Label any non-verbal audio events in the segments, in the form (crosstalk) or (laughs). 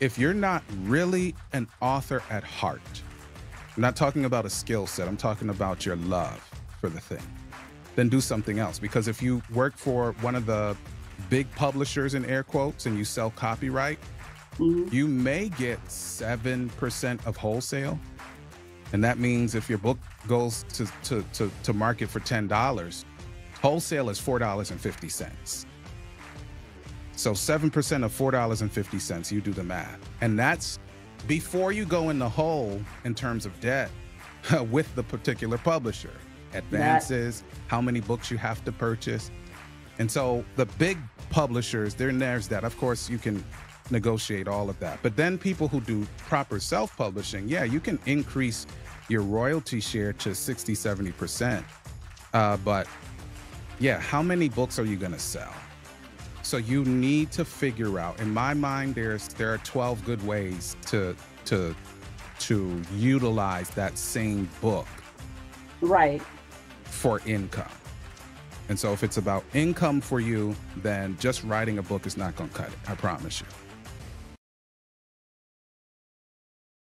if you're not really an author at heart, I'm not talking about a skill set, I'm talking about your love for the thing, then do something else. Because if you work for one of the big publishers in air quotes and you sell copyright, mm-hmm. you may get 7% of wholesale. And that means if your book goes to, to, to, to market for $10, wholesale is $4.50. So 7% of $4.50, you do the math. And that's before you go in the hole in terms of debt (laughs) with the particular publisher. Advances, that. how many books you have to purchase. And so the big publishers, there there's that. Of course, you can negotiate all of that. But then people who do proper self-publishing, yeah, you can increase your royalty share to 60, 70%. Uh, but yeah, how many books are you going to sell? So you need to figure out. In my mind, there's there are 12 good ways to to to utilize that same book. Right. For income. And so if it's about income for you, then just writing a book is not going to cut it. I promise you.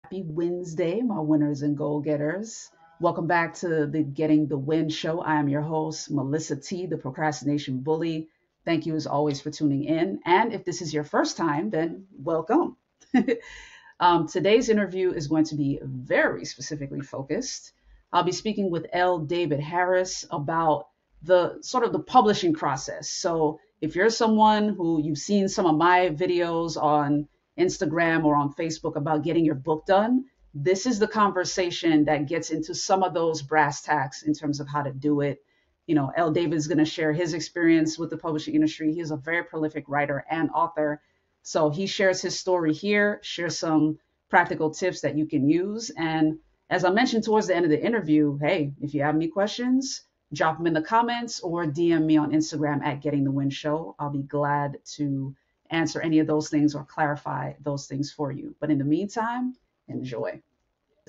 Happy Wednesday, my winners and goal getters. Welcome back to the Getting the Win show. I am your host, Mellissa T, the procrastination bully. Thank you as always for tuning in. And if this is your first time, then welcome. (laughs) um, today's interview is going to be very specifically focused. I'll be speaking with L. David Harris about the sort of the publishing process. So if you're someone who you've seen some of my videos on Instagram or on Facebook about getting your book done, this is the conversation that gets into some of those brass tacks in terms of how to do it you know, L. David is going to share his experience with the publishing industry. He is a very prolific writer and author. So he shares his story here, shares some practical tips that you can use. And as I mentioned towards the end of the interview, hey, if you have any questions, drop them in the comments or DM me on Instagram at Getting the Win Show. I'll be glad to answer any of those things or clarify those things for you. But in the meantime, enjoy.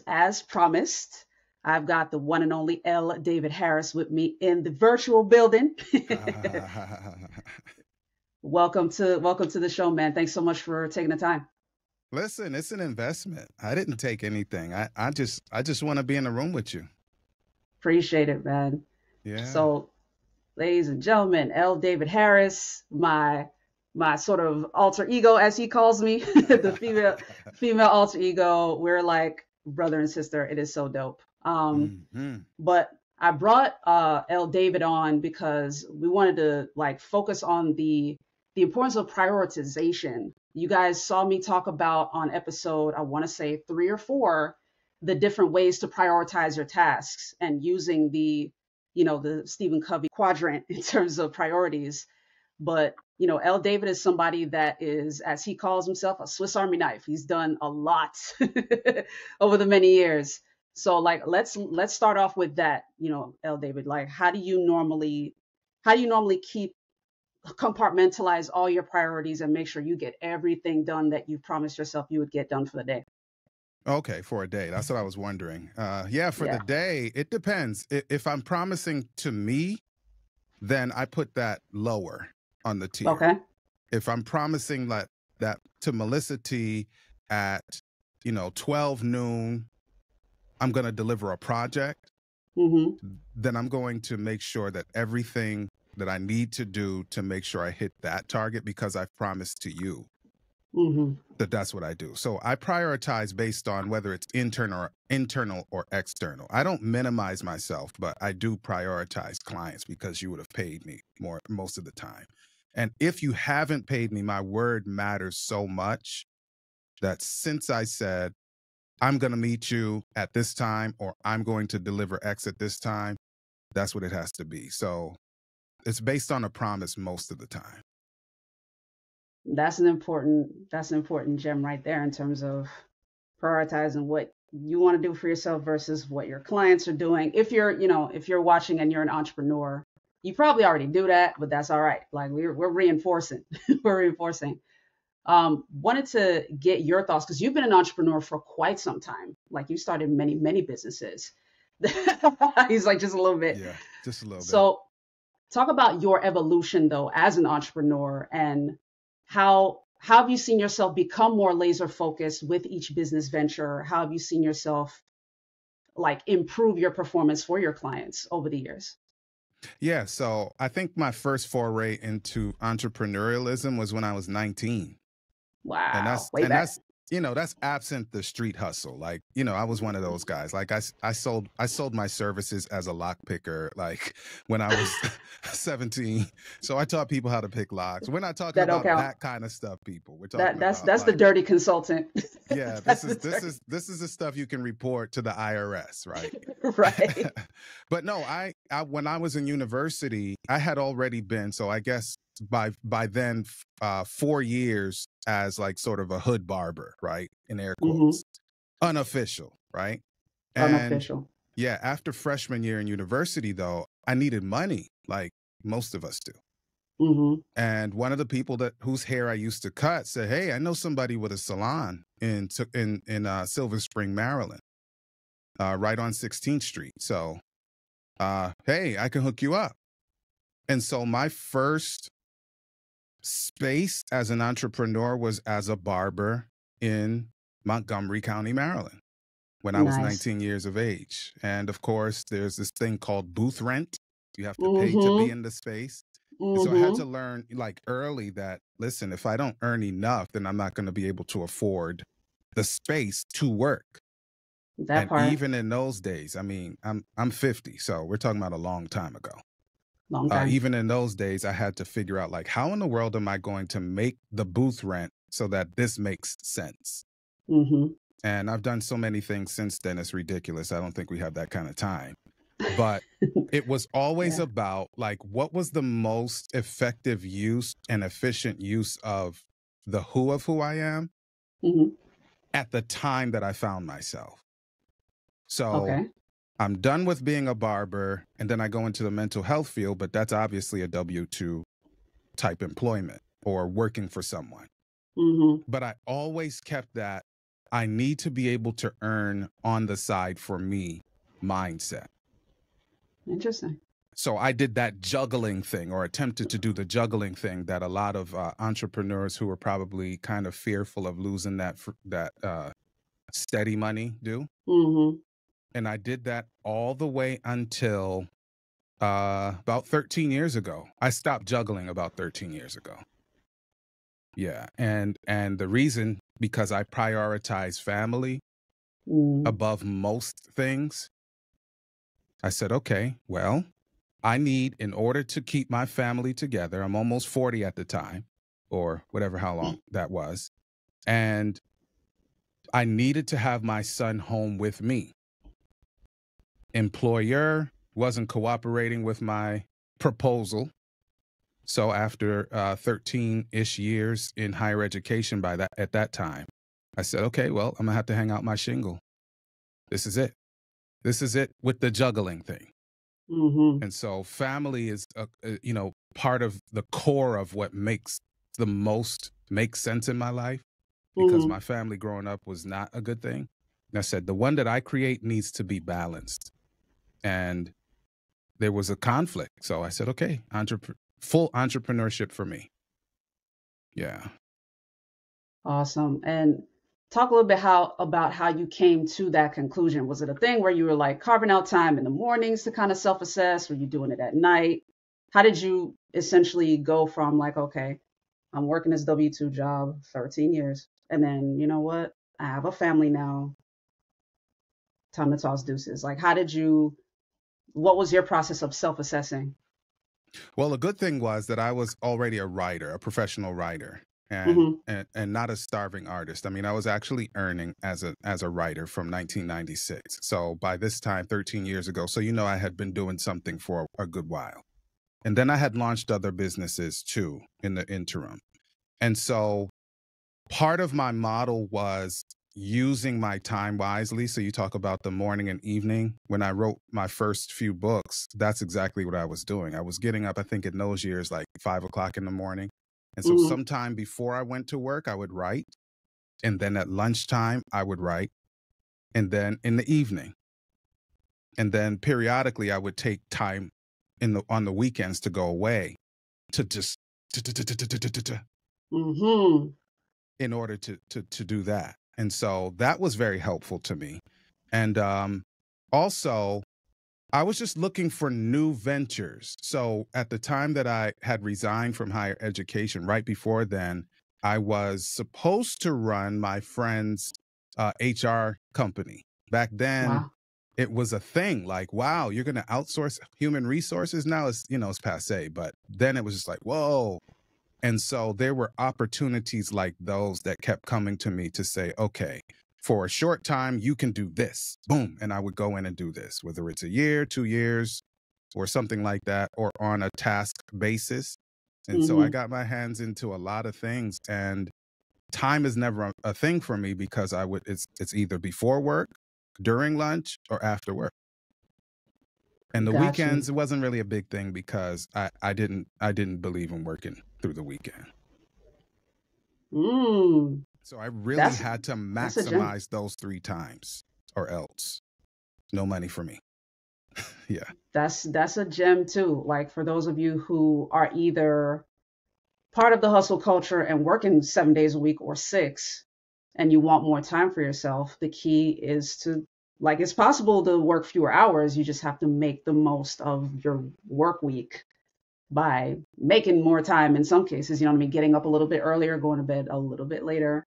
As promised, I've got the one and only L. David Harris with me in the virtual building. (laughs) welcome to welcome to the show, man. Thanks so much for taking the time. Listen, it's an investment. I didn't take anything. I, I just I just want to be in the room with you. Appreciate it, man. Yeah. So, ladies and gentlemen, L. David Harris, my my sort of alter ego, as he calls me, (laughs) the female (laughs) female alter ego. We're like brother and sister. It is so dope. Um, mm-hmm. But I brought uh, L. David on because we wanted to like focus on the the importance of prioritization. You guys saw me talk about on episode, I want to say three or four, the different ways to prioritize your tasks and using the, you know, the Stephen Covey quadrant (laughs) in terms of priorities. But you know, L. David is somebody that is, as he calls himself, a Swiss Army knife. He's done a lot (laughs) over the many years. So like let's let's start off with that, you know, L David. Like how do you normally how do you normally keep compartmentalize all your priorities and make sure you get everything done that you promised yourself you would get done for the day? Okay, for a day. That's what I was wondering. Uh, yeah, for yeah. the day, it depends. If I'm promising to me, then I put that lower on the tier. Okay. If I'm promising that that to Mellissa T at you know 12 noon I'm going to deliver a project, mm-hmm. then I'm going to make sure that everything that I need to do to make sure I hit that target because I've promised to you mm-hmm. that that's what I do. So I prioritize based on whether it's internal or internal or external. I don't minimize myself, but I do prioritize clients because you would have paid me more most of the time. And if you haven't paid me, my word matters so much that since I said I'm going to meet you at this time or I'm going to deliver X at this time. That's what it has to be. So it's based on a promise most of the time. That's an important that's an important gem right there in terms of prioritizing what you want to do for yourself versus what your clients are doing. If you're, you know, if you're watching and you're an entrepreneur, you probably already do that, but that's all right. Like we're we're reinforcing. (laughs) we're reinforcing. Um, wanted to get your thoughts because you've been an entrepreneur for quite some time. Like you started many, many businesses. (laughs) He's like just a little bit. Yeah, just a little bit. So talk about your evolution though as an entrepreneur and how how have you seen yourself become more laser focused with each business venture? How have you seen yourself like improve your performance for your clients over the years? Yeah, so I think my first foray into entrepreneurialism was when I was 19. Wow. And that's Way and back. that's you know that's absent the street hustle like you know i was one of those guys like i I sold i sold my services as a lock picker like (laughs) when i was (laughs) (laughs) 17 so i taught people how to pick locks we're not talking That about count. that kind of stuff people we're talking That that's about that's the dirty consultant. yeah this is this dirty- is this is the stuff you can report to the irs right right. but no I, I when i was in university i had already been so i guess by by then uh four years as like sort of a hood barber right in air quotes. Unofficial right? And Unofficial. yeah after freshman year in university though i needed money like most of us do. Hmm and one of the people that whose hair i used to cut said hey i know somebody with a salon in in in uh, silver spring maryland uh, right on 16th street. So uh, hey i can hook you up. And so my first space as an entrepreneur was as a barber in montgomery county maryland when i was 19 years of age and of course there's this thing called booth rent you have to pay to be in the space and so I had Mhm. to learn like early that listen, if I don't earn enough, then I'm not going to be able to afford the space to work. That and part. even in those days, I mean, I'm I'm 50, so we're talking about a long time ago. Long Uh, even in those days, I had to figure out like how in the world am I going to make the booth rent so that this makes sense. hmm And I've done so many things since then. It's ridiculous. I don't think we have that kind of time. But (laughs) it was always Yeah. about like what was the most effective use and efficient use of the who of who I am hmm at the time that I found myself. So Okay. I'm done with being a barber and then I go into the mental health field, but that's obviously a W 2 type employment or working for someone. hmm But I always kept that I need to be able to earn on the side for me mindset. Interesting. so I did that juggling thing or attempted to do the juggling thing that a lot of uh, entrepreneurs who are probably kind of fearful of losing that fr- that uh, steady money do. hmm And I did that all the way until uh, about 13 years ago. I stopped juggling about 13 years ago. Yeah, and and the reason because I prioritize family mm above most things. I said, okay, well, I need, in order to keep my family together, I'm almost 40 at the time, or whatever, how long that was. And I needed to have my son home with me. Employer wasn't cooperating with my proposal. So after 13 ish years in higher education by that at that time, I said, okay, well, I'm gonna have to hang out my shingle. This is it. This is it with the juggling thing. hmm And so family is, a, a, you know, part of the core of what makes the most make sense in my life because Mhm. my family growing up was not a good thing. And I said, the one that I create needs to be balanced. And there was a conflict. So I said, okay, entrep- full entrepreneurship for me. Yeah. Awesome. And talk a little bit how about how you came to that conclusion. Was it a thing where you were like carving out time in the mornings to kind of self-assess? Were you doing it at night? How did you essentially go from like, okay, I'm working this W-2 job 13 years, and then you know what? I have a family now. Time to toss deuces. Like, how did you? What was your process of self-assessing? Well, the good thing was that I was already a writer, a professional writer, and, Mhm. and and not a starving artist. I mean, I was actually earning as a as a writer from 1996. So by this time, 13 years ago, so you know, I had been doing something for a good while, and then I had launched other businesses too in the interim, and so part of my model was using my time wisely. So you talk about the morning and evening. When I wrote my first few books, that's exactly what I was doing. I was getting up, I think in those years, like five o'clock in the morning. And so Mhm. sometime before I went to work, I would write. And then at lunchtime, I would write. And then in the evening. And then periodically I would take time in the on the weekends to go away to just Mm-hmm. in order to to to do that. And so that was very helpful to me. And um also I was just looking for new ventures. So at the time that I had resigned from higher education, right before then, I was supposed to run my friend's uh, HR company. Back then, wow. it was a thing. Like, wow, you're going to outsource human resources now. It's you know it's passe, but then it was just like, whoa. And so there were opportunities like those that kept coming to me to say, okay, for a short time, you can do this. Boom. And I would go in and do this, whether it's a year, two years, or something like that, or on a task basis. And mm-hmm. so I mm-hmm. got my hands into a lot of things. And time is never a thing for me because I would it's it's either before work, during lunch, or after work. And the gotcha. weekends it wasn't really a big thing because I, I didn't I didn't believe in working through the weekend. Mm. So I really that's, had to maximize those three times or else no money for me. (laughs) yeah. That's that's a gem too. Like for those of you who are either part of the hustle culture and working 7 days a week or 6 and you want more time for yourself, the key is to like it's possible to work fewer hours, you just have to make the most of your work week by making more time in some cases, you know what I mean, getting up a little bit earlier, going to bed a little bit later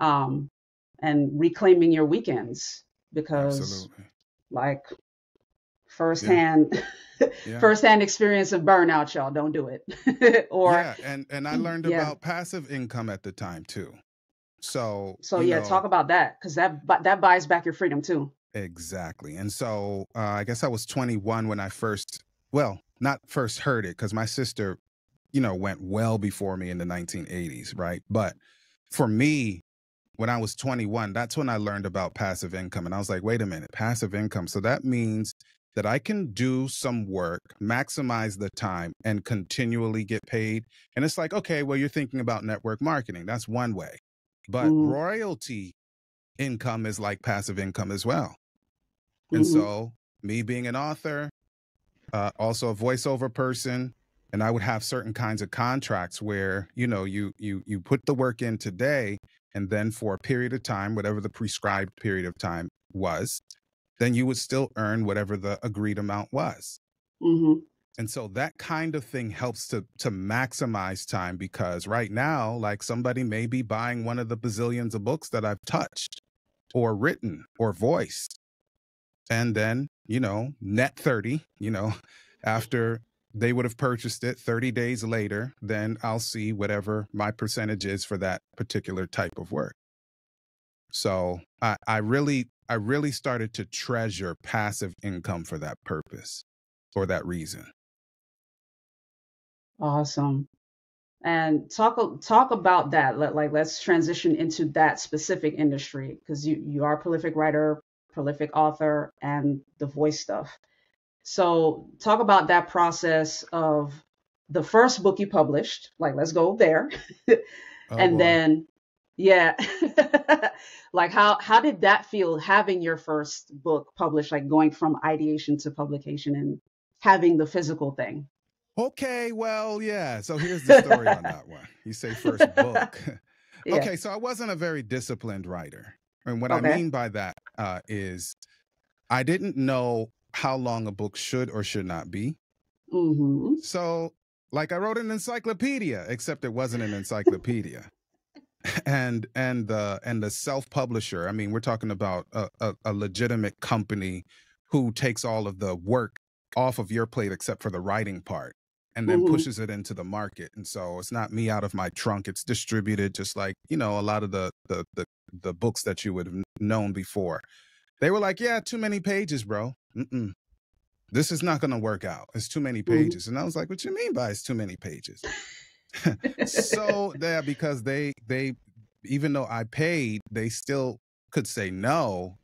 um, and reclaiming your weekends because Absolutely. like firsthand yeah. (laughs) yeah. firsthand experience of burnout y'all don't do it (laughs) or yeah and and i learned yeah. about passive income at the time too so so yeah know, talk about that because that that buys back your freedom too exactly and so uh, i guess i was 21 when i first well not first heard it because my sister you know went well before me in the 1980s right but for me when I was 21, that's when I learned about passive income. And I was like, wait a minute, passive income. So that means that I can do some work, maximize the time, and continually get paid. And it's like, okay, well, you're thinking about network marketing. That's one way. But mm-hmm. royalty income is like passive income as well. Mm-hmm. And so, me being an author, uh, also a voiceover person, and I would have certain kinds of contracts where you know you you you put the work in today, and then for a period of time, whatever the prescribed period of time was, then you would still earn whatever the agreed amount was. Mm-hmm. And so that kind of thing helps to to maximize time because right now, like somebody may be buying one of the bazillions of books that I've touched or written or voiced. And then, you know, net 30, you know, (laughs) after they would have purchased it 30 days later, then I'll see whatever my percentage is for that particular type of work. So I, I really, I really started to treasure passive income for that purpose, for that reason. Awesome. And talk talk about that. Let, like let's transition into that specific industry because you you are a prolific writer, prolific author, and the voice stuff. So talk about that process of the first book you published. Like, let's go there. oh, and boy. then, yeah, (laughs) like how how did that feel having your first book published, like going from ideation to publication and having the physical thing? Okay, well, yeah. So here's the story on that one. You say first book. (laughs) (laughs) yeah. Okay, so I wasn't a very disciplined writer. And what okay. I mean by that uh, is I didn't know how long a book should or should not be. Mm-hmm. So, like, I wrote an encyclopedia, except it wasn't an encyclopedia. (laughs) and and the and the self publisher. I mean, we're talking about a, a, a legitimate company who takes all of the work off of your plate except for the writing part and then mm-hmm. pushes it into the market and so it's not me out of my trunk it's distributed just like you know a lot of the the the, the books that you would have known before they were like yeah too many pages bro Mm-mm. This is not going to work out. It's too many mm-hmm. pages. Mm-hmm. And I was like, what you mean by it's too many pages? (laughs) (laughs) so yeah, because they they even though I paid, they still could say no.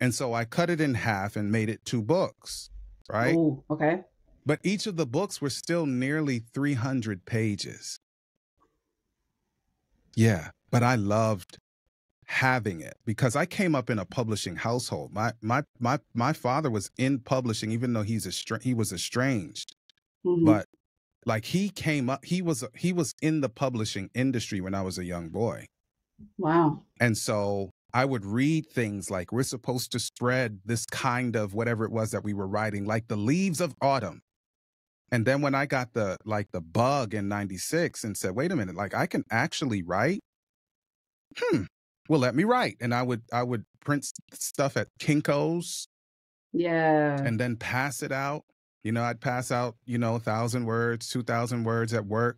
And so I cut it in half and made it two books. Right. Ooh, okay. But each of the books were still nearly 300 pages. Yeah. But I loved having it because I came up in a publishing household. My my my my father was in publishing, even though he's a he was estranged. Mm-hmm. But like he came up, he was he was in the publishing industry when I was a young boy. Wow. And so I would read things like we're supposed to spread this kind of whatever it was that we were writing, like the leaves of autumn. And then when I got the like the bug in 96 and said, wait a minute, like I can actually write. Hmm. Well, let me write. And I would I would print stuff at Kinko's. Yeah. And then pass it out. You know, I'd pass out, you know, a thousand words, two thousand words at work.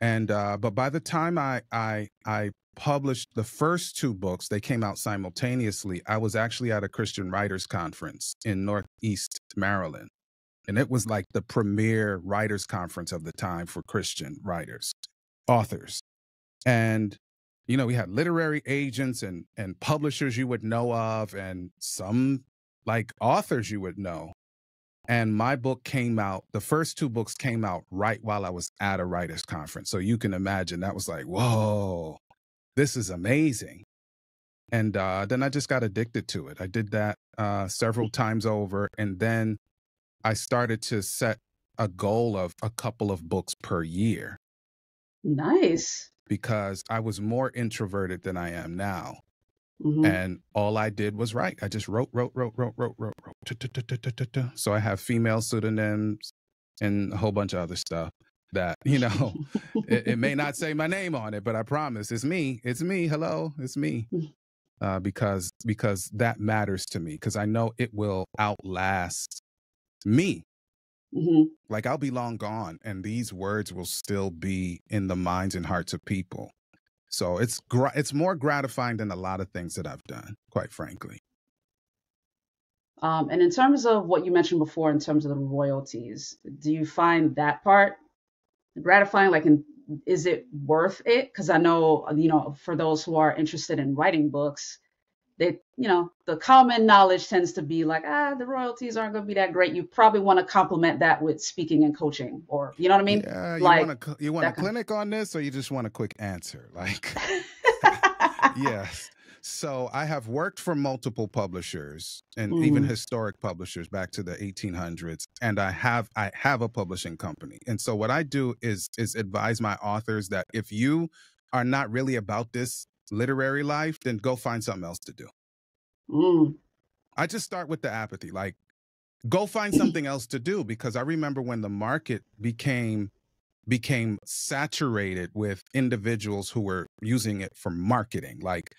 And uh, but by the time I I I published the first two books, they came out simultaneously. I was actually at a Christian writers conference in Northeast Maryland. And it was like the premier writers conference of the time for Christian writers, authors. And you know, we had literary agents and and publishers you would know of and some like authors you would know. And my book came out, the first two books came out right while I was at a writers conference. So you can imagine that was like, whoa, this is amazing. And uh, then I just got addicted to it. I did that uh, several times over. And then I started to set a goal of a couple of books per year. Nice. Because I was more introverted than I am now. Mm-hmm. And all I did was write. I just wrote, wrote, wrote, wrote, wrote, wrote, wrote. So I have female pseudonyms and a whole bunch of other stuff that, you know, (laughs) (laughs) it, it, may not say my name on it, but I promise it's me. It's me. Hello, it's me. Uh, because because that matters to me because I know it will outlast me. Mm-hmm. Like I'll be long gone, and these words will still be in the minds and hearts of people. So it's gra- it's more gratifying than a lot of things that I've done, quite frankly. Um, and in terms of what you mentioned before, in terms of the royalties, do you find that part gratifying? Like, in, is it worth it? Because I know, you know, for those who are interested in writing books, they, you know, the common knowledge tends to be like, ah, the royalties aren't going to be that great. You probably want to complement that with speaking and coaching, or you know what I mean? Yeah, you like, want a you want a clinic on this, or you just want a quick answer? Like, (laughs) yes. So I have worked for multiple publishers and mm. even historic publishers back to the 1800s, and I have I have a publishing company. And so what I do is is advise my authors that if you are not really about this literary life, then go find something else to do. Mm. I just start with the apathy. Like, go find (clears throat) something else to do because I remember when the market became became saturated with individuals who were using it for marketing like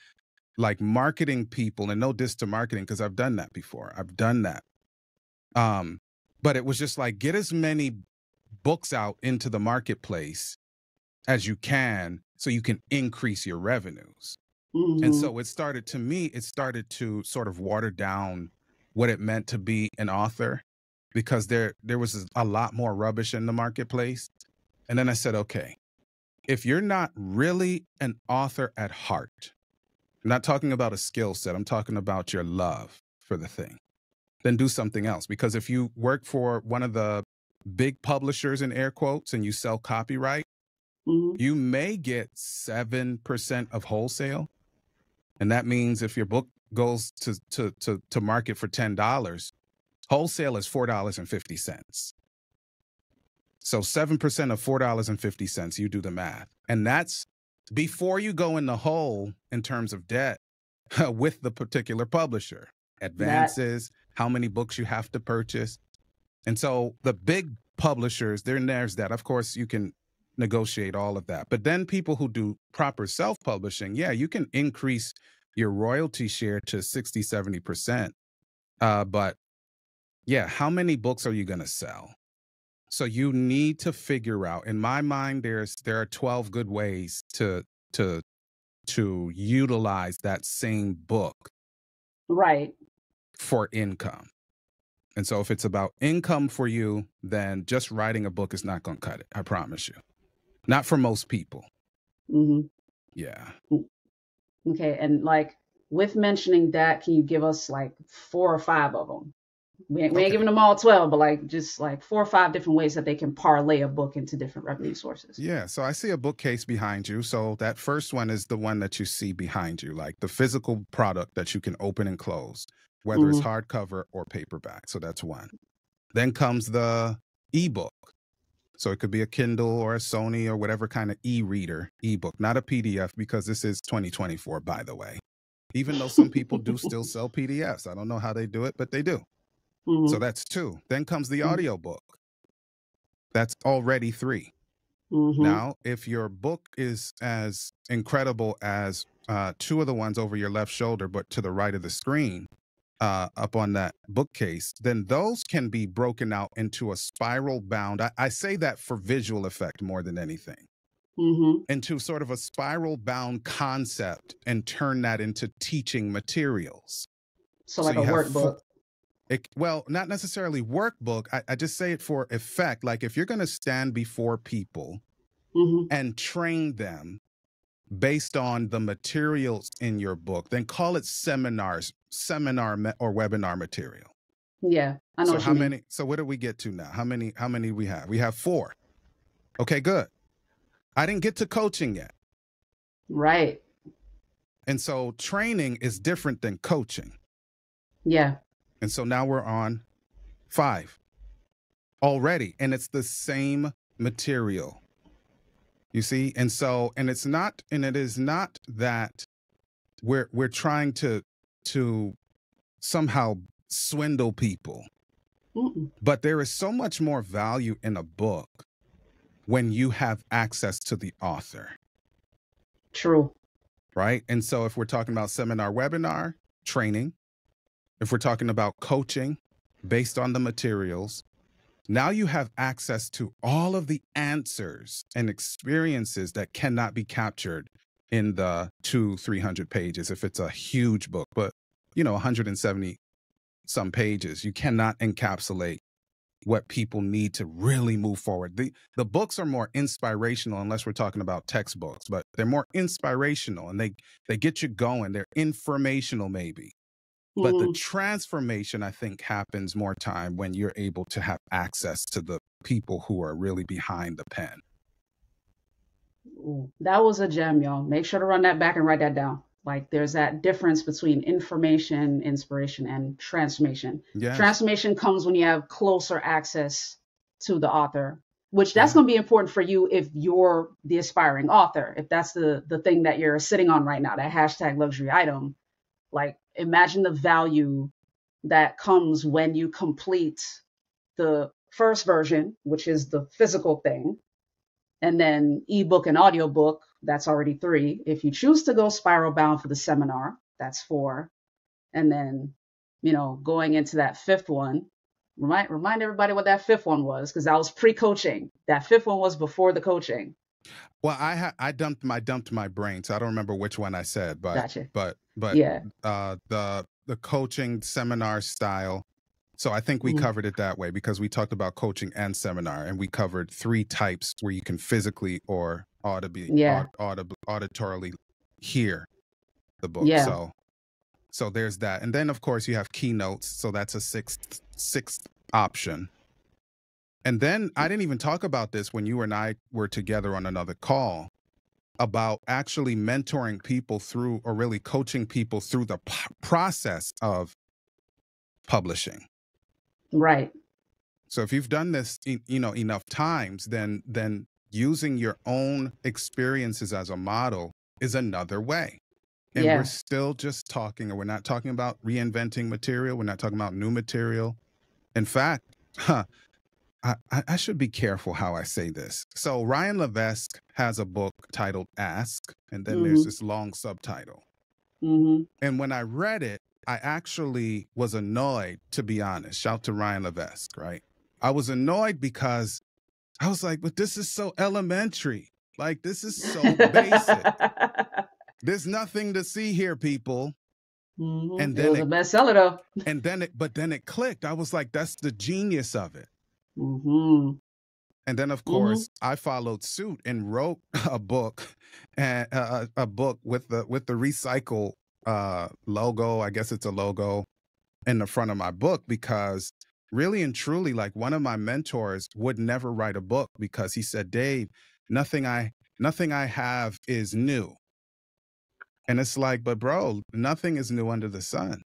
like marketing people and no diss to marketing because I've done that before. I've done that. Um but it was just like get as many books out into the marketplace as you can so you can increase your revenues. Mm-hmm. And so it started to me, it started to sort of water down what it meant to be an author because there there was a lot more rubbish in the marketplace. And then I said, okay, if you're not really an author at heart, I'm not talking about a skill set, I'm talking about your love for the thing, then do something else. Because if you work for one of the big publishers in air quotes and you sell copyright, mm-hmm. you may get 7% of wholesale. And that means if your book goes to, to, to, to market for $10, wholesale is $4.50. So 7% of $4.50, you do the math. And that's before you go in the hole in terms of debt (laughs) with the particular publisher, advances, that... how many books you have to purchase. And so the big publishers, then there's that. Of course, you can negotiate all of that. But then people who do proper self publishing, yeah, you can increase your royalty share to 60, 70%. Uh, but yeah, how many books are you going to sell? So you need to figure out. In my mind, there's there are 12 good ways to to to utilize that same book. Right. For income. And so if it's about income for you, then just writing a book is not going to cut it. I promise you. Not for most people. Mm-hmm. Yeah. Mm. Okay. And like with mentioning that, can you give us like four or five of them? We ain't, we ain't giving them all 12, but like just like four or five different ways that they can parlay a book into different revenue sources. Yeah. So I see a bookcase behind you. So that first one is the one that you see behind you, like the physical product that you can open and close, whether mm-hmm. it's hardcover or paperback. So that's one. Then comes the ebook. So it could be a Kindle or a Sony or whatever kind of e-reader, ebook, not a PDF because this is 2024, by the way. Even though some people do (laughs) still sell PDFs. I don't know how they do it, but they do. Mhm. So that's two. Then comes the Mhm. audiobook. That's already three. Mhm. Now, if your book is as incredible as uh, two of the ones over your left shoulder, but to the right of the screen, uh, up on that bookcase, then those can be broken out into a spiral bound. I, I say that for visual effect more than anything, Mhm. into sort of a spiral bound concept and turn that into teaching materials. So So like a have fu- workbook. It, well, not necessarily workbook. I, I just say it for effect. Like if you're going to stand before people Mhm. and train them based on the materials in your book, then call it seminars, seminar me- or webinar material. Yeah, I know so how mean. many? So what do we get to now? How many? How many we have? We have four. Okay, good. I didn't get to coaching yet, Right. and so training is different than coaching. Yeah. And so now we're on five already, and it's the same material. You see? And so, and it's not, and it is not that we're we're trying to to somehow swindle people, Mm-mm. but there is so much more value in a book when you have access to the author, True. right? And so if we're talking about seminar webinar training, if we're talking about coaching based on the materials, now you have access to all of the answers and experiences that cannot be captured in the two, 300 pages if it's a huge book, but you know, 170 some pages. You cannot encapsulate what people need to really move forward. The the books are more inspirational unless we're talking about textbooks, but they're more inspirational and they they get you going. They're informational maybe. But the Mhm. transformation I think happens more time when you're able to have access to the people who are really behind the pen. That was a gem, y'all. Make sure to run that back and write that down. Like there's that difference between information, inspiration, and transformation. Yes. Transformation comes when you have closer access to the author, which that's Yeah. going to be important for you if you're the aspiring author. If that's the the thing that you're sitting on right now, that hashtag luxury item. Like imagine the value that comes when you complete the first version, which is the physical thing, and then ebook and audiobook, that's already three. If you choose to go spiral bound for the seminar, that's four. And then, you know, going into that fifth one, remind remind everybody what that fifth one was, because that was pre-coaching. That fifth one was before the coaching. Well, I ha- I dumped my dumped my brain, so I don't remember which one I said, but Gotcha. but but Yeah. uh the the coaching seminar style. So I think we Mhm. covered it that way because we talked about coaching and seminar and we covered three types where you can physically or audibly Yeah. aud- audib- auditorily hear the book. Yeah. So so there's that. And then of course you have keynotes, so that's a sixth sixth option. And then I didn't even talk about this when you and I were together on another call about actually mentoring people through or really coaching people through the process of publishing. Right. So if you've done this, you know, enough times, then then using your own experiences as a model is another way. And Yeah. we're still just talking, or we're not talking about reinventing material. We're not talking about new material. In fact, huh, I, I should be careful how I say this. So Ryan Levesque has a book titled Ask, and then there's Mhm. this long subtitle. hmm And when I read it, I actually was annoyed, to be honest. Shout to Ryan Levesque, right? I was annoyed because I was like, but this is so elementary. Like, this is so basic. (laughs) There's nothing to see here, people. Mhm. And it was it- a bestseller though. And then it, but then it clicked. I was like, that's the genius of it. Hmm And then, of Mhm. course, I followed suit and wrote (laughs) a book, and uh, a book with the with the recycle uh, logo. I guess it's a logo in the front of my book because really and truly, like one of my mentors would never write a book because he said, "Dave, nothing I nothing I have is new." And it's like, but bro, nothing is new under the sun.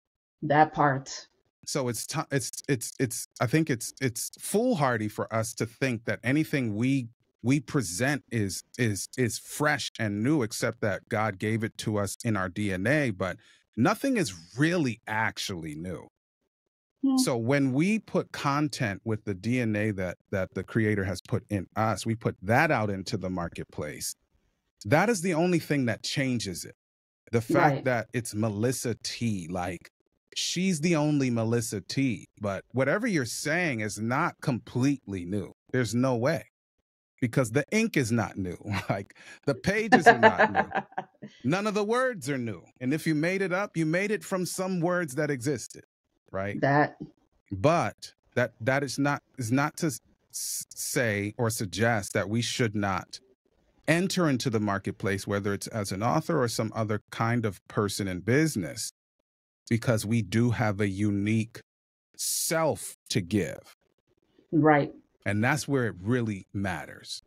That part. So it's t- it's it's it's I think it's it's foolhardy for us to think that anything we we present is is is fresh and new except that God gave it to us in our DNA, but nothing is really actually new. Hmm. So when we put content with the DNA that that the creator has put in us, we put that out into the marketplace. That is the only thing that changes it. The fact right. that it's Mellissa T, like she's the only Mellissa T. But whatever you're saying is not completely new. There's no way because the ink is not new. (laughs) Like the pages are not new. (laughs) None of the words are new. And if you made it up, you made it from some words that existed, right? That. But that that is not is not to say or suggest that we should not enter into the marketplace, whether it's as an author or some other kind of person in business, because we do have a unique self to give. Right. And that's where it really matters.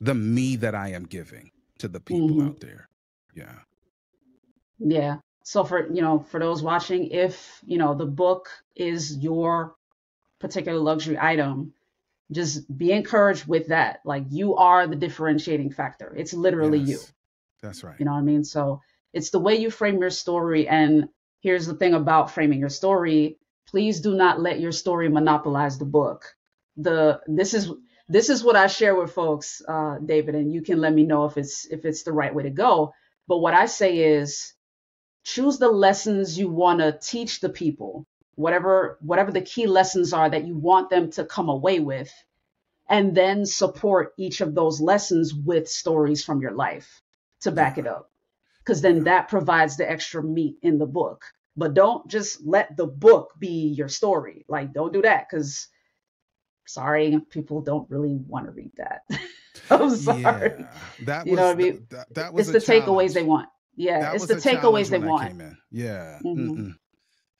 The me that I am giving to the people mm-hmm. out there. Yeah. Yeah. So for, you know, for those watching, if, you know, the book is your particular luxury item, just be encouraged with that. Like you are the differentiating factor. It's literally yes. you. That's right. You know what I mean? So it's the way you frame your story and here's the thing about framing your story. Please do not let your story monopolize the book. The this is this is what i share with folks uh, david and you can let me know if it's if it's the right way to go. But what i say is choose the lessons you want to teach the people. Whatever whatever the key lessons are that you want them to come away with and then support each of those lessons with stories from your life to back it up because then that provides the extra meat in the book. But don't just let the book be your story. Like, don't do that because, sorry, people don't really want to read that. (laughs) I'm sorry. Yeah, that you know what I mean? That, that was it's the challenge. takeaways they want. Yeah, that it's the takeaways they want. Yeah. Mm-hmm.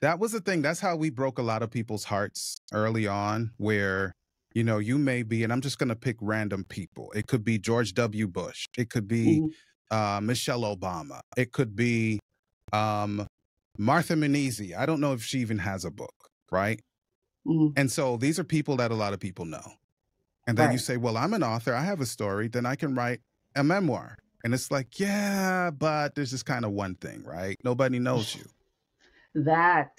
That was the thing. That's how we broke a lot of people's hearts early on, where you know, you may be, and I'm just going to pick random people. It could be George W. Bush. It could be mm-hmm uh, Michelle Obama. It could be um, Martha Munizzi. I don't know if she even has a book, right? Mm-hmm. And so these are people that a lot of people know. And then right. you say, well, I'm an author. I have a story. Then I can write a memoir. And it's like, yeah, but there's just kind of one thing, right? Nobody knows you. That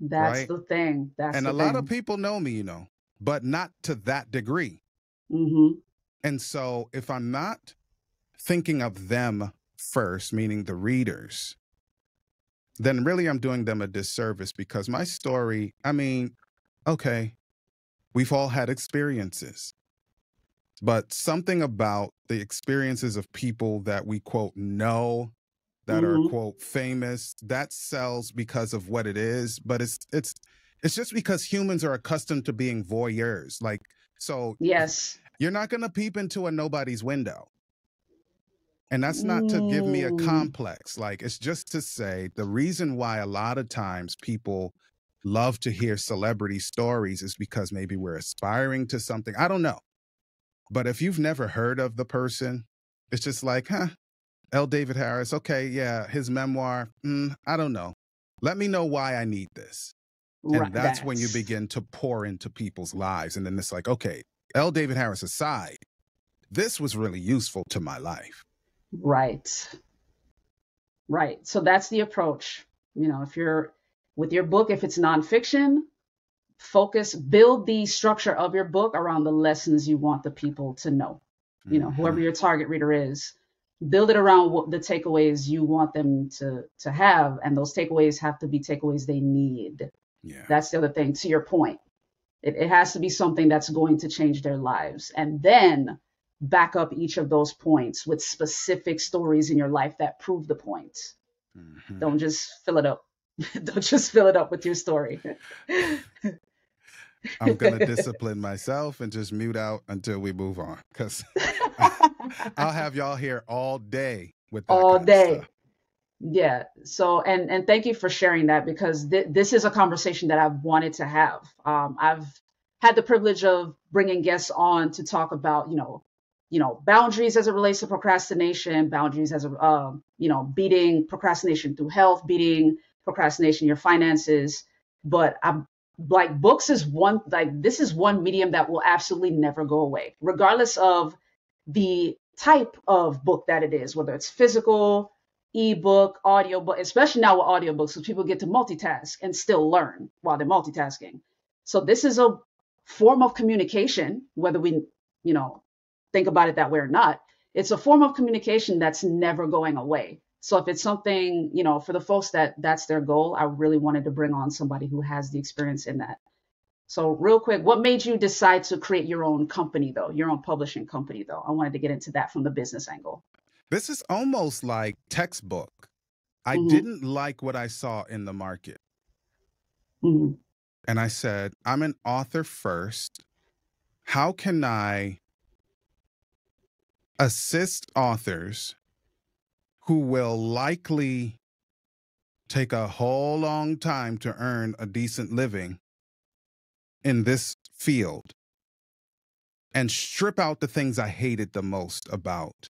that's right? the thing. That's and a thing. lot of people know me, you know, but not to that degree. Mm-hmm. And so if I'm not thinking of them first, meaning the readers, then really I'm doing them a disservice because my story, I mean, okay, we've all had experiences, but something about the experiences of people that we quote know that mm-hmm. are quote famous that sells because of what it is but it's it's it's just because humans are accustomed to being voyeurs like so yes you're not going to peep into a nobody's window and that's not to give me a mm. complex. Like, it's just to say the reason why a lot of times people love to hear celebrity stories is because maybe we're aspiring to something. I don't know. But if you've never heard of the person, it's just like, huh, L. David Harris. Okay, yeah, his memoir. Mm, I don't know. Let me know why I need this. And that's, that's when you begin to pour into people's lives. And then it's like, okay, L. David Harris aside, this was really useful to my life. Right. Right. So that's the approach. You know, if you're with your book, if it's nonfiction, focus, build the structure of your book around the lessons you want the people to know. You know, mm-hmm. whoever your target reader is, build it around what the takeaways you want them to to have, and those takeaways have to be takeaways they need. Yeah. That's the other thing. To your point, it, it has to be something that's going to change their lives, and then back up each of those points with specific stories in your life that prove the point. Mm-hmm. Don't just fill it up. (laughs) Don't just fill it up with your story. I'm going (laughs) to discipline myself and just mute out until we move on because (laughs) I'll have y'all here all day with all day. Yeah. So, and and thank you for sharing that because th- this is a conversation that I've wanted to have. Um, I've had the privilege of bringing guests on to talk about, you know, you know, boundaries as it relates to procrastination, boundaries as a, uh, you know, beating procrastination through health, beating procrastination, your finances. but I'm like books is one like this is one medium that will absolutely never go away, regardless of the type of book that it is, whether it's physical, ebook, audiobook, especially now with audiobooks, so people get to multitask and still learn while they're multitasking. So this is a form of communication, whether we, you know, think about it that way or not. It's a form of communication that's never going away. So if it's something, you know, for the folks that that's their goal, I really wanted to bring on somebody who has the experience in that. So real quick, what made you decide to create your own company though, your own publishing company though? I wanted to get into that from the business angle. This is almost like textbook. I mm-hmm. didn't like what I saw in the market. Mm-hmm. And I said, I'm an author first. How can I assist authors who will likely take a whole long time to earn a decent living in this field and strip out the things I hated the most about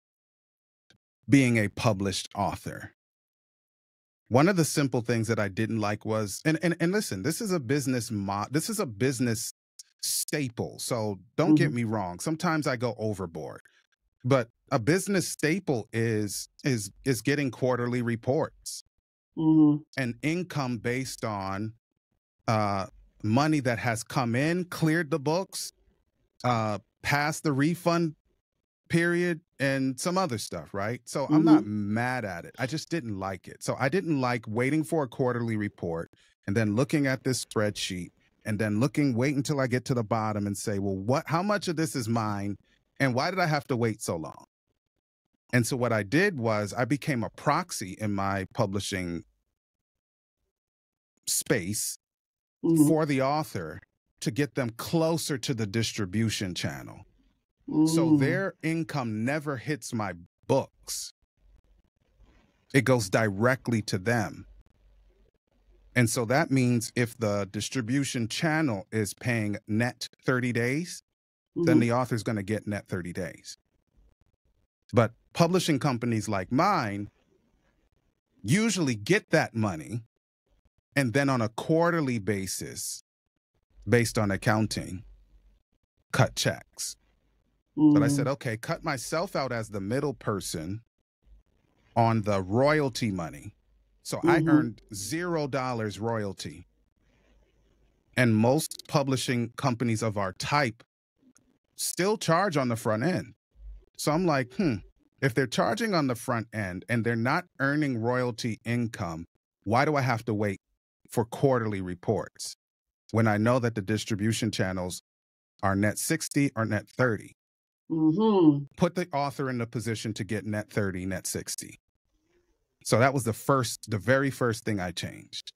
being a published author. One of the simple things that I didn't like was, and and, and listen, this is a business mod, this is a business staple. So don't mm-hmm. get me wrong. Sometimes I go overboard, but a business staple is is is getting quarterly reports mm-hmm. and income based on uh, money that has come in, cleared the books, uh, passed the refund period, and some other stuff, right? So mm-hmm. I'm not mm-hmm. mad at it. I just didn't like it. So I didn't like waiting for a quarterly report and then looking at this spreadsheet and then looking, wait until I get to the bottom and say, well, what, how much of this is mine? And why did I have to wait so long? And so what I did was I became a proxy in my publishing space mm-hmm. for the author to get them closer to the distribution channel. Mm. So their income never hits my books. It goes directly to them. And so that means if the distribution channel is paying net 30 days, mm-hmm. then the author's going to get net 30 days. But publishing companies like mine usually get that money and then on a quarterly basis, based on accounting, cut checks. Mm. But I said, mm. okay, cut myself out as the middle person on the royalty money. So mm-hmm. I earned zero dollars royalty. And most publishing companies of our type still charge on the front end. So I'm like, hmm, if they're charging on the front end and they're not earning royalty income, why do I have to wait for quarterly reports when I know that the distribution channels are net 60 or net 30. Mm-hmm. Put the author in the position to get net 30, net 60. So that was the first, the very first thing I changed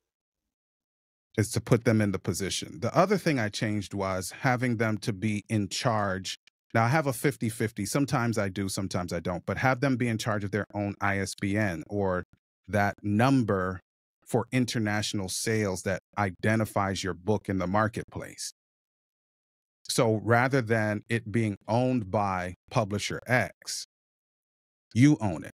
is to put them in the position. The other thing I changed was having them to be in charge. Now I have a 50 50. Sometimes I do, sometimes I don't, but have them be in charge of their own ISBN or that number for international sales that identifies your book in the marketplace. So rather than it being owned by publisher X, you own it.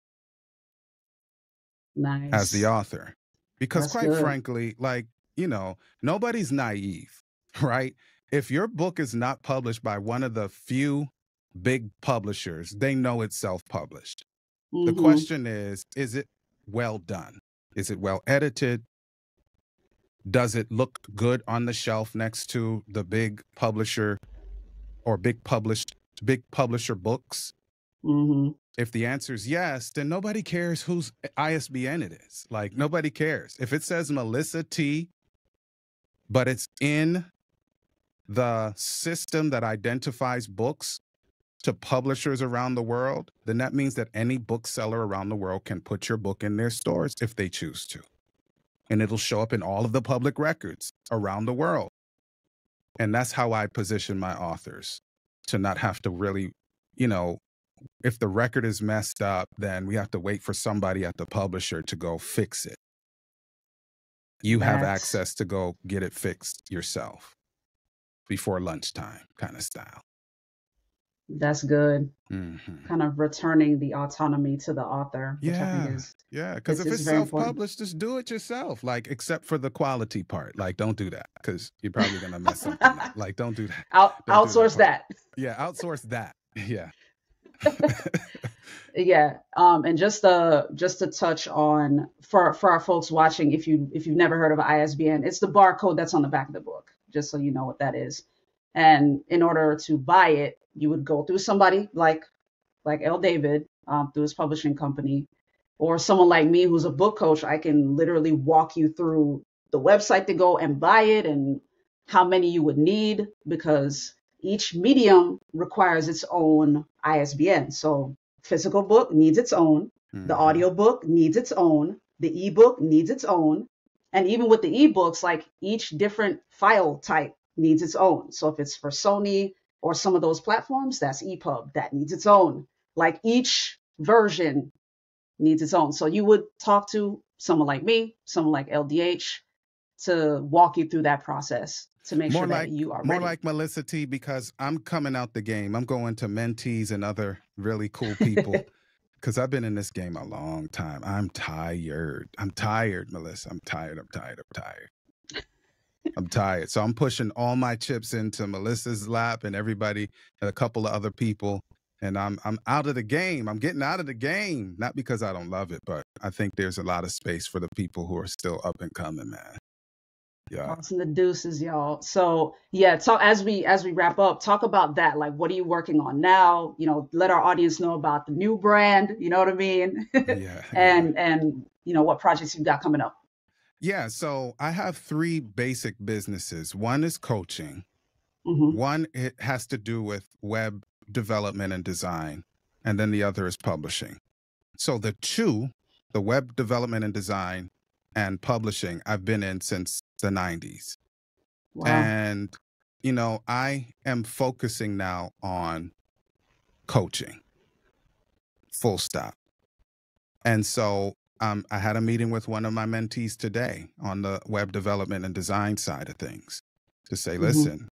Nice. As the author. Because That's quite good. frankly, like, you know, nobody's naive, (laughs) right? If your book is not published by one of the few big publishers, they know it's self published. Mm-hmm. The question is, is it well done? Is it well edited? Does it look good on the shelf next to the big publisher or big published big publisher books? Mm-hmm. If the answer is yes, then nobody cares whose ISBN it is. Like nobody cares. If it says Mellissa T, but it's in the system that identifies books to publishers around the world, then that means that any bookseller around the world can put your book in their stores if they choose to. And it'll show up in all of the public records around the world. And that's how I position my authors to not have to really, you know, if the record is messed up, then we have to wait for somebody at the publisher to go fix it. You that's... have access to go get it fixed yourself before lunchtime, kind of style. That's good. Mhm. Kind of returning the autonomy to the author, which I think Yeah. is Yeah. Because if it's self published, just do it yourself. Like, except for the quality part. Like, don't do that because you're probably going to mess something up. (laughs) Like, don't do that. Out, Don't do that outsource that. Yeah. Outsource that. (laughs) Yeah. (laughs) Yeah. Um, and just uh just to touch on for for our folks watching, if you if you've never heard of ISBN, it's the barcode that's on the back of the book, just so you know what that is. And in order to buy it, you would go through somebody like like L. David, um, through his publishing company, or someone like me who's a book coach. I can literally walk you through the website to go and buy it and how many you would need because each medium requires its own ISBN. So physical book needs its own, the Mhm. audio book needs its own, the ebook needs its own, and even with the ebooks, like each different file type needs its own. So if it's for Sony or some of those platforms, that's EPUB, that needs its own. Like each version needs its own. So you would talk to someone like me, someone like LDH to walk you through that process to make More sure that you are more ready. like Mellissa T because I'm coming out the game. I'm going to mentees and other really cool people (laughs) because I've been in this game a long time. I'm tired. I'm tired, Mellissa. I'm tired. I'm tired. I'm tired. I'm tired. So I'm pushing all my chips into Mellissa's lap and everybody and a couple of other people. And I'm I'm out of the game. I'm getting out of the game. Not because I don't love it, but I think there's a lot of space for the people who are still up and coming, man. Yeah. And the deuces, y'all. So yeah, so as we as we wrap up, talk about that. Like, what are you working on now? You know, let our audience know about the new brand. You know what I mean? (laughs) Yeah. and and you know what projects you've got coming up. Yeah, so I have three basic businesses. One is coaching. hmm One it has to do with web development and design, and then the other is publishing. So the two, the web development and design and publishing, I've been in since the 90s. Wow. And you know, I am focusing now on coaching. Full stop. And so um, I had a meeting with one of my mentees today on the web development and design side of things to say, Mhm. listen,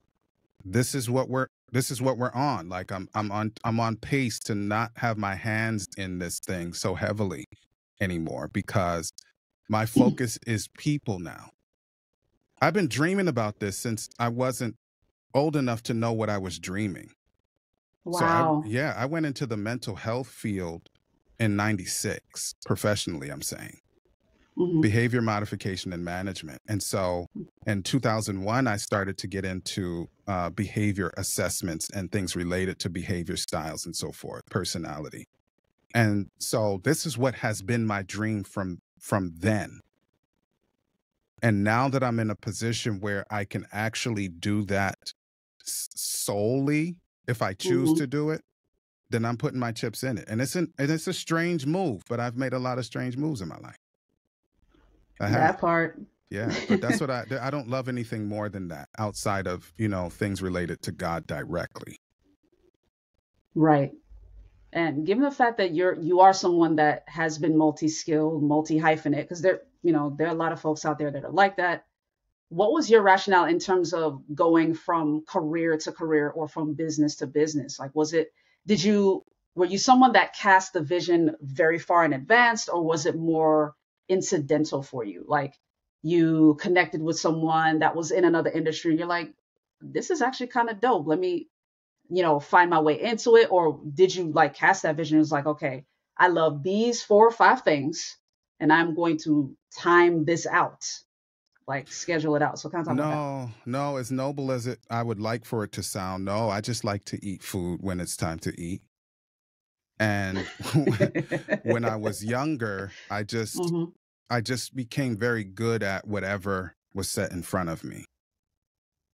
this is what we're this is what we're on. Like I'm I'm on I'm on pace to not have my hands in this thing so heavily anymore because my focus is people now. I've been dreaming about this since I wasn't old enough to know what I was dreaming. So I, wow. yeah, I went into the mental health field in 96 professionally, I'm saying. hmm Behavior modification and management. And so in 2001 I started to get into uh, behavior assessments and things related to behavior styles and so forth, personality. And so this is what has been my dream from from then. And now that I'm in a position where I can actually do that solely if I choose Mhm. to do it, then I'm putting my chips in it. And it's an and it's a strange move, but I've made a lot of strange moves in my life. That part. Yeah, but that's what I I don't love anything more than that outside of, you know, things related to God directly. Right. And given the fact that you're you are someone that has been multi-skilled, multi-hyphenate, because there, you know, there are a lot of folks out there that are like that. What was your rationale in terms of going from career to career or from business to business? Like, was it, did you, were you someone that cast the vision very far in advance, or was it more incidental for you? Like, you connected with someone that was in another industry, you're like, this is actually kind of dope. Let me you know, find my way into it? Or did you like cast that vision? It was like, okay, I love these four or five things, and I'm going to time this out, like schedule it out. So kind of talk about No, no, as noble as it I would like for it to sound. No, I just like to eat food when it's time to eat. And (laughs) when I was younger, I just (laughs) hmm I just became very good at whatever was set in front of me.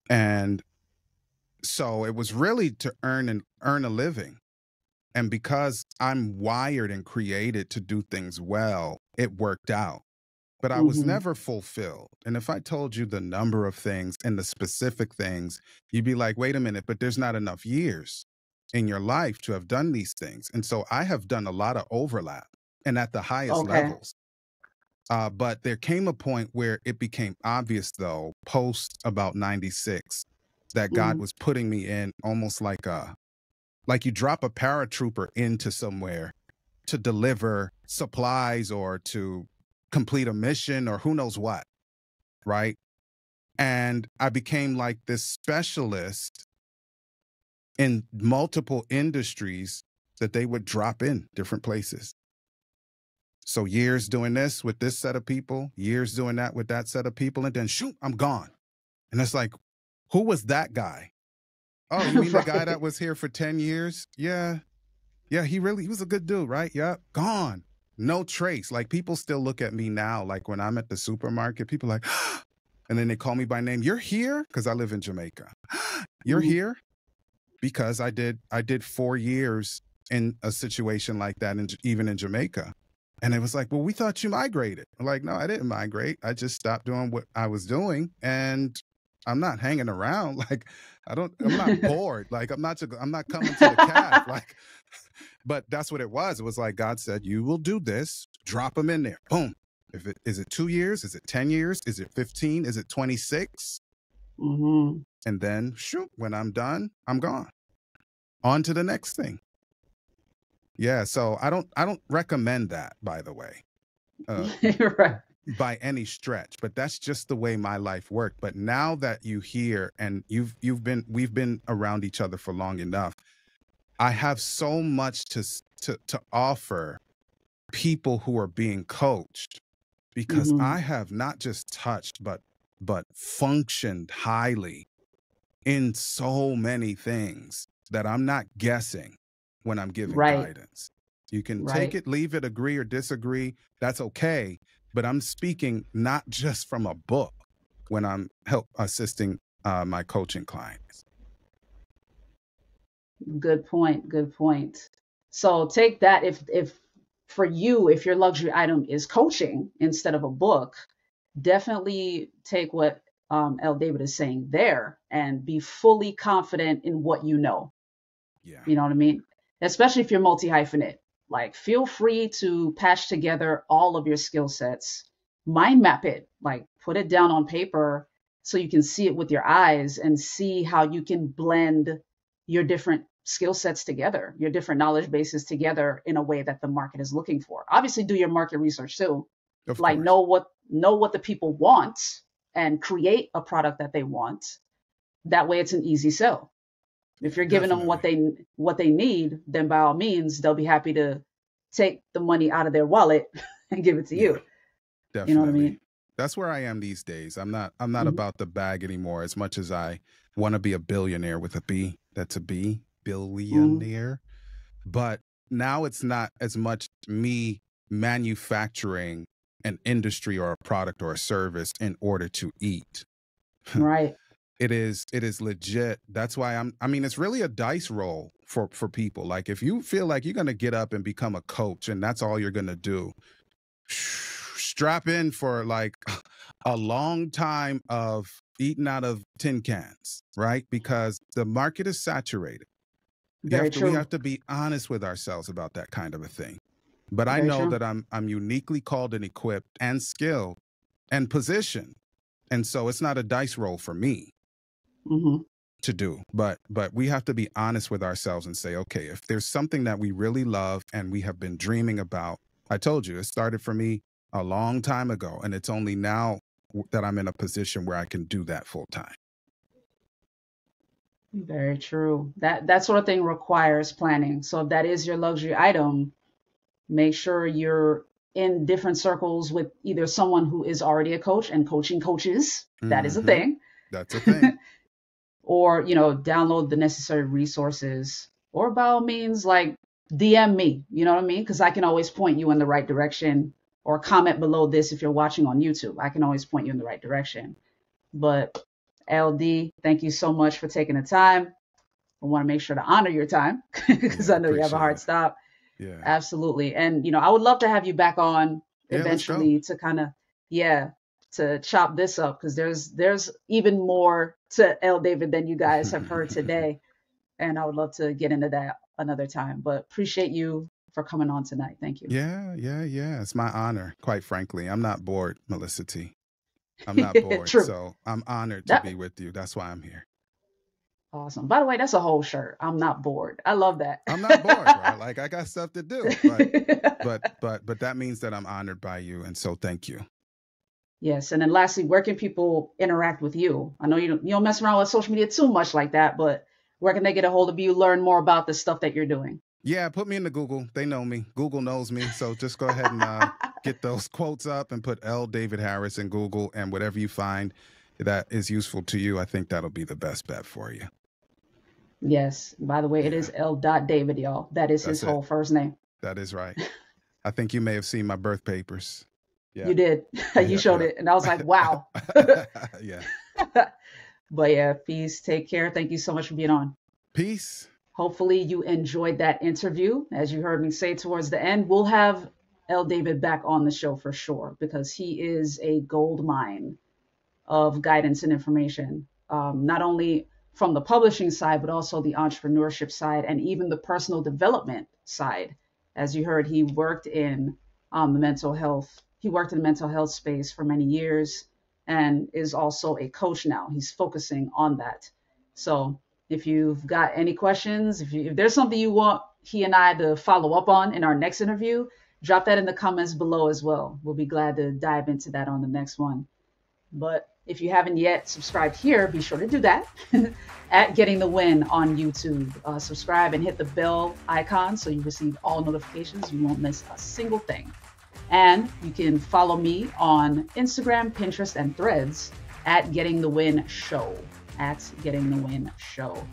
And so it was really to earn and earn a living. And because I'm wired and created to do things well, it worked out. But I was Mhm. never fulfilled. And if I told you the number of things and the specific things, you'd be like, wait a minute, but there's not enough years in your life to have done these things. And so I have done a lot of overlap and at the highest Okay. levels. Uh, but there came a point where it became obvious, though, post about 96, that God Mhm. was putting me in almost like a like you drop a paratrooper into somewhere to deliver supplies or to complete a mission or who knows what, right? And I became like this specialist in multiple industries that they would drop in different places. So years doing this with this set of people, years doing that with that set of people, and then shoot, I'm gone. And it's like, who was that guy? Oh, you mean right. the guy that (laughs) was here for 10 years? Yeah. Yeah, he really he was a good dude, right? Yep. Gone. No trace. Like people still look at me now, like when I'm at the supermarket, people like, (gasps) and then they call me by name. You're here? Because I live in Jamaica. (gasps) You're mm-hmm. here? Because I did I did four years in a situation like that, in, even in Jamaica. And it was like, well, we thought you migrated. I'm like, no, I didn't migrate. I just stopped doing what I was doing, and I'm not hanging around. (laughs) Like, I don't. I'm not (laughs) bored. Like, I'm not. I'm not coming to the calf. Like, (laughs) but that's what it was. It was like God said, you will do this. Drop them in there. Boom. If it is it two years, is it ten years, is it fifteen, is it twenty six? Mm-hmm. And then, shoot, when I'm done, I'm gone. On to the next thing. Yeah, so I don't I don't recommend that, by the way, uh, right. By any stretch. But that's just the way my life worked. But now that you hear and you've you've been we've been around each other for long enough, I have so much to to to offer people who are being coached because mm-hmm. I have not just touched but but functioned highly in so many things that I'm not guessing when I'm giving right. guidance. You can right. take it, leave it, agree or disagree. That's okay. But I'm speaking not just from a book when I'm help assisting uh, my coaching clients. Good point. Good point. So take that if if for you, if your luxury item is coaching instead of a book, definitely take what um, L. David is saying there and be fully confident in what you know. Yeah. You know what I mean? especially if you're multi hyphenate. Like, feel free to patch together all of your skill sets, mind map it, like, put it down on paper so you can see it with your eyes and see how you can blend your different skill sets together, your different knowledge bases together in a way that the market is looking for. Obviously, do your market research too. Of like, course. know what know what the people want and create a product that they want. That way, it's an easy sell. If you're giving Definitely. them what they what they need, then by all means, they'll be happy to take the money out of their wallet (laughs) and give it to you. Definitely. You know what I mean? That's where I am these days. I'm not I'm not mm-hmm. about the bag anymore as much as I want to be a billionaire with a B. That's a B, billionaire. Mm-hmm. But now it's not as much me manufacturing an industry or a product or a service in order to eat. (laughs) Right it is it is legit that's why i'm i mean it's really a dice roll for for people like if you feel like you're going to get up and become a coach and that's all you're going to do strap in for like (laughs) a long time of eating out of tin cans right? Because the market is saturated. Have to, we have to be honest with ourselves about that kind of a thing but Very i know true. that i'm i'm uniquely called and equipped and skilled and positioned and so it's not a dice roll for me mm-hmm. to do. But but we have to be honest with ourselves and say, okay, if there's something that we really love and we have been dreaming about, I told you it started for me a long time ago, and it's only now that I'm in a position where I can do that full time. Very true. That that sort of thing requires planning. So if that is your luxury item, make sure you're in different circles with either someone who is already a coach and coaching coaches. That mm-hmm. is a mm-hmm. thing. That's a thing. (laughs) or you know download the necessary resources or by all means like dm me you know what i mean? Because i can always point you in the right direction or comment below this if you're watching on youtube. I can always point you in the right direction. But ld thank you so much for taking the time. I want to make sure to honor your time (laughs) because yeah, i know you have a hard stop. Yeah. Absolutely. And you know i would love to have you back on yeah, eventually to kind of yeah to chop this up because there's there's even more to L David than you guys have heard today, (laughs) and I would love to get into that another time. But appreciate you for coming on tonight. Thank you. Yeah, yeah, yeah. It's my honor. Quite frankly, I'm not bored, Mellissa T. I'm not (laughs) bored, so I'm honored to that, be with you. That's why I'm here. Awesome. By the way, that's a whole shirt. I'm not bored. I love that. I'm not bored, right? Like I got stuff to do. But (laughs) but but but that means that I'm honored by you. And so thank you. Yes. And then lastly, where can people interact with you? I know you don't you don't mess around with social media too much like that, but where can they get a hold of you, learn more about the stuff that you're doing? Yeah, put me into Google. They know me. Google knows me. So just go ahead and uh, (laughs) get those quotes up and put L. David Harris in Google and whatever you find that is useful to you, I think that'll be the best bet for you. Yes. By the way, it is L. David, y'all. That is That's his it. whole first name. That is right. (laughs) I think you may have seen my birth papers. Yeah. You did. (laughs) you showed yeah. it. And I was like, wow. (laughs) yeah. (laughs) but yeah, peace. Take care. Thank you so much for being on. Peace. Hopefully you enjoyed that interview. As you heard me say towards the end, we'll have L. David back on the show for sure because he is a gold mine of guidance and information, um, not only from the publishing side, but also the entrepreneurship side and even the personal development side. As you heard, he worked in um, the mental health, he worked in the mental health space for many years and is also a coach now. He's focusing on that. So if you've got any questions, if, you, if there's something you want he and I to follow up on in our next interview, drop that in the comments below as well. We'll be glad to dive into that on the next one. But if you haven't yet subscribed here, be sure to do that (laughs) at Getting the Win on YouTube. Uh, subscribe and hit the bell icon so you receive all notifications. You won't miss a single thing. And you can follow me on Instagram, Pinterest, and Threads at Getting the Win Show. At Getting the Win Show.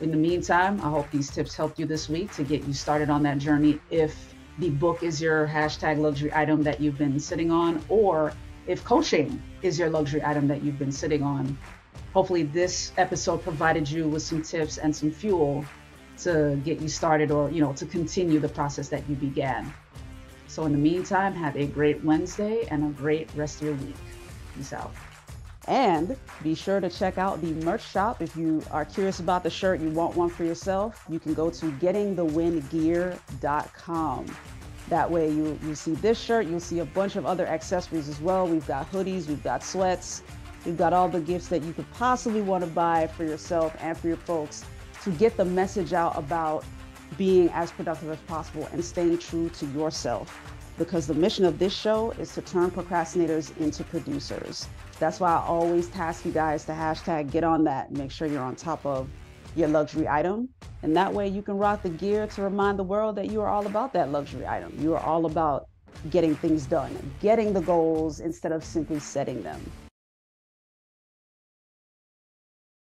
In the meantime, I hope these tips helped you this week to get you started on that journey. If the book is your hashtag luxury item that you've been sitting on, or if coaching is your luxury item that you've been sitting on, hopefully this episode provided you with some tips and some fuel to get you started or, you know, to continue the process that you began. So in the meantime, have a great Wednesday and a great rest of your week. Peace out. And be sure to check out the merch shop. If you are curious about the shirt, you want one for yourself, you can go to gettingthewingear.com. That way you, you see this shirt, you'll see a bunch of other accessories as well. We've got hoodies, we've got sweats, we've got all the gifts that you could possibly want to buy for yourself and for your folks to get the message out about being as productive as possible and staying true to yourself. Because the mission of this show is to turn procrastinators into producers. That's why I always task you guys to hashtag get on that. Make sure you're on top of your luxury item. And that way you can rock the gear to remind the world that you are all about that luxury item. You are all about getting things done, getting the goals instead of simply setting them.